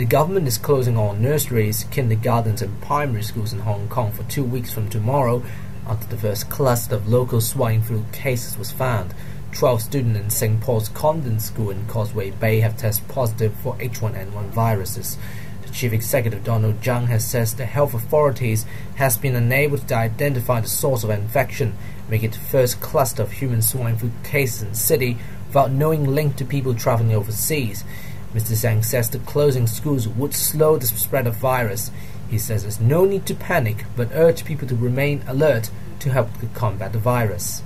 The government is closing all nurseries, kindergartens, and primary schools in Hong Kong for two weeks from tomorrow after the first cluster of local swine flu cases was found. 12 students in St. Paul's Convent School in Causeway Bay have tested positive for H1N1 viruses. The Chief Executive Donald Tsang has said the health authorities has been unable to identify the source of infection, making it the first cluster of human swine flu cases in the city without knowing link to people traveling overseas. Mr. Tsang says the closing schools would slow the spread of virus. He says there's no need to panic, but urge people to remain alert to help combat the virus.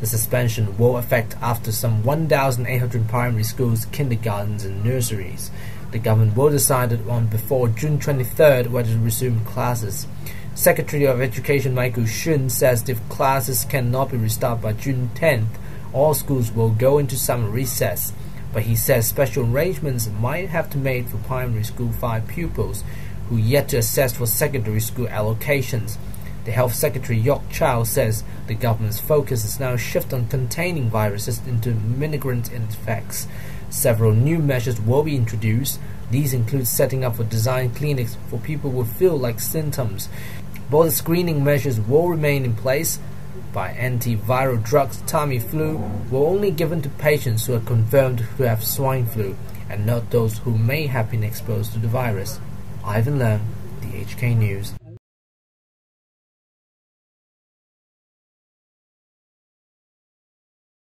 The suspension will affect after some 1,800 primary schools, kindergartens, and nurseries. The government will decide on before June 23rd whether to resume classes. Secretary of Education Michael Suen says if classes cannot be restarted by June 10th, all schools will go into summer recess but he says special arrangements might have to be made for primary school 5 pupils who yet to assess for secondary school allocations. The Health Secretary York Chow says the government's focus is now shift on containing viruses into migrant infects. Several new measures will be introduced. These include setting up for design clinics for people with flu-like symptoms. Both screening measures will remain in place by antiviral drugs Tamiflu were only given to patients who are confirmed to have swine flu and not those who may have been exposed to the virus. Ivan Lam, DHK News.